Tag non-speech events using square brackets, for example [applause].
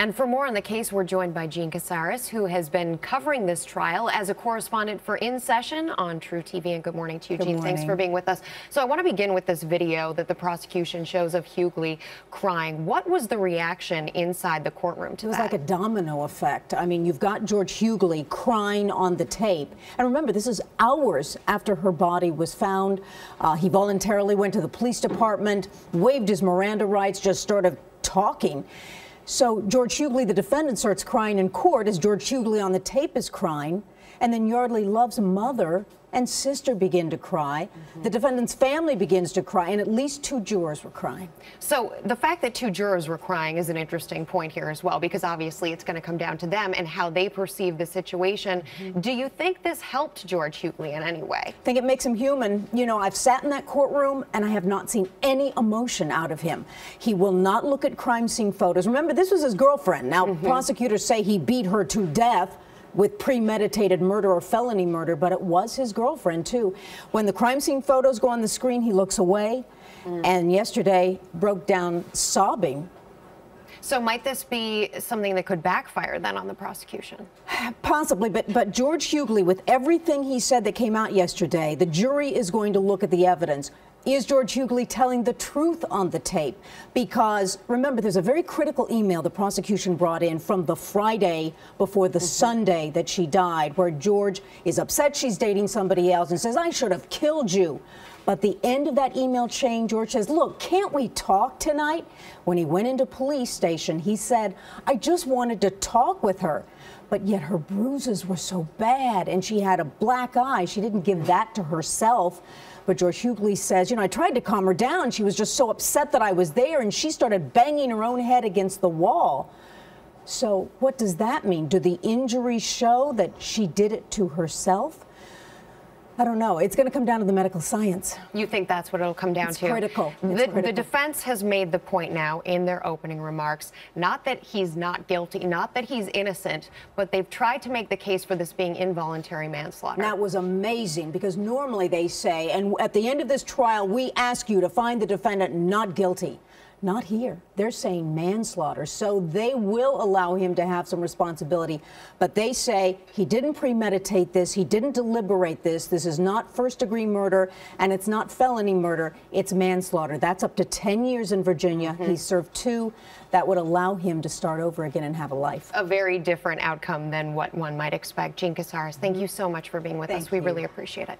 And for more on the case, we're joined by Jean Casarez, who has been covering this trial as a correspondent for In Session on truTV. And good morning to you, good Jean. Morning. Thanks for being with us. So I want to begin with this video that the prosecution shows of Huguely crying. What was the reaction inside the courtroom to? It was that? like a domino effect. I mean, you've got George Huguely crying on the tape. And remember, this is hours after her body was found. Uh, he voluntarily went to the police department, waived his Miranda rights, just started talking. So George Huguely, the defendant, starts crying in court as George Huguely on the tape is crying. And then Yeardley Love's mother and sister begin to cry. Mm -hmm. The defendant's family begins to cry, and at least two jurors were crying. So the fact that two jurors were crying is an interesting point here as well, because obviously it's going to come down to them and how they perceive the situation. Mm -hmm. Do you think this helped George Huguely in any way? I think it makes him human. You know, I've sat in that courtroom and I have not seen any emotion out of him. He will not look at crime scene photos. Remember, this was his girlfriend. Now, mm -hmm. prosecutors say he beat her to death with premeditated murder or felony murder, but it was his girlfriend too. When the crime scene photos go on the screen, he looks away mm. and yesterday broke down sobbing. So might this be something that could backfire then on the prosecution? [sighs] Possibly, but but George Huguely, with everything he said that came out yesterday, the jury is going to look at the evidence. Is George Huguely telling the truth on the tape? Because remember, there's a very critical email the prosecution brought in from the Friday before the mm -hmm. Sunday that she died, where George is upset she's dating somebody else and says, I should have killed you. But the end of that email chain, George says, Look, can't we talk tonight? When he went into police station, he said, I just wanted to talk with her. But yet her bruises were so bad and she had a black eye. She didn't give that to herself. But George Huguely says, you know, I tried to calm her down. She was just so upset that I was there and she started banging her own head against the wall. So what does that mean? Do the injuries show that she did it to herself? I don't know. It's going to come down to the medical science. You think that's what it'll come down it's to? Critical. It's the, critical. The defense has made the point now in their opening remarks, not that he's not guilty, not that he's innocent, but they've tried to make the case for this being involuntary manslaughter. That was amazing because normally they say, and at the end of this trial, we ask you to find the defendant not guilty. Not here. They're saying manslaughter. So they will allow him to have some responsibility. But they say he didn't premeditate this. He didn't deliberate this. This is not first degree murder and it's not felony murder. It's manslaughter. That's up to 10 years in Virginia. Mm -hmm. He served two. That would allow him to start over again and have a life. A very different outcome than what one might expect. Jean Casarez, thank mm -hmm. you so much for being with thank us. We you. really appreciate it.